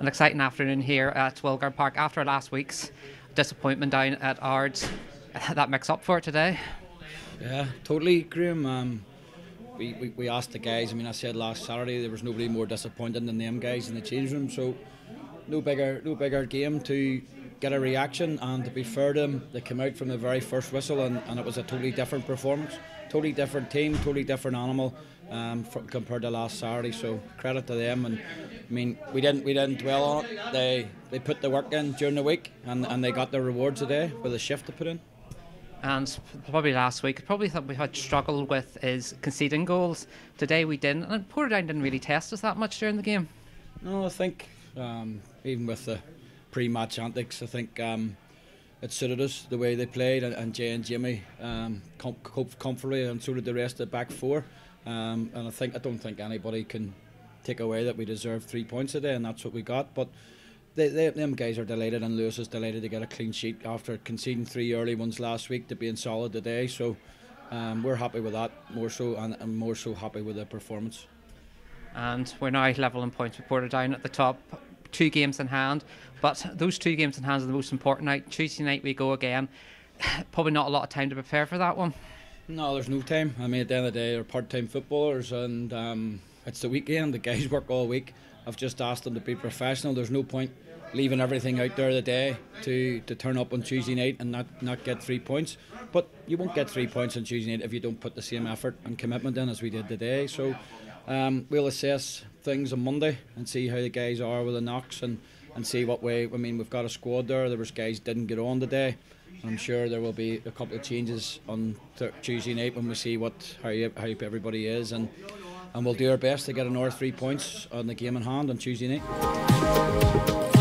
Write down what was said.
an exciting afternoon here at Wilgar Park after last week's disappointment down at Ards. That makes up for it today. Yeah, totally, Graham. Um, we, we, we asked the guys. I mean, I said last Saturday there was nobody more disappointed than them guys in the change room. So no bigger no bigger game to get a reaction. And to be fair to them, they came out from the very first whistle, and, and it was a totally different performance, totally different team, totally different animal um, for, compared to last Saturday. So credit to them. And I mean, we didn't we didn't dwell on it. They they put the work in during the week, and, and they got their reward today with a shift to put in and probably last week, probably that we had struggled with is conceding goals. Today we didn't, and Portadown didn't really test us that much during the game. No, I think um, even with the pre-match antics, I think um, it suited us the way they played, and, and Jay and Jimmy um, coped comfortably, and so did the rest of the back four. Um, and I think I don't think anybody can take away that we deserve three points today, and that's what we got. But they, they, them guys are delighted, and Lewis is delighted to get a clean sheet after conceding three early ones last week to being solid today. So um, we're happy with that more so, and, and more so happy with the performance. And we're now level in points with Portadown at the top, two games in hand. But those two games in hand are the most important night. Tuesday night we go again. Probably not a lot of time to prepare for that one. No, there's no time. I mean, at the end of the day, they're part-time footballers, and um, it's the weekend. The guys work all week. I've just asked them to be professional. There's no point leaving everything out there the day to, to turn up on Tuesday night and not, not get three points. But you won't get three points on Tuesday night if you don't put the same effort and commitment in as we did today. So um, we'll assess things on Monday and see how the guys are with the knocks and, and see what way. I mean, we've got a squad there. There was guys didn't get on today. I'm sure there will be a couple of changes on th- Tuesday night when we see what how, how everybody is and and we'll do our best to get another three points on the game in hand on Tuesday night.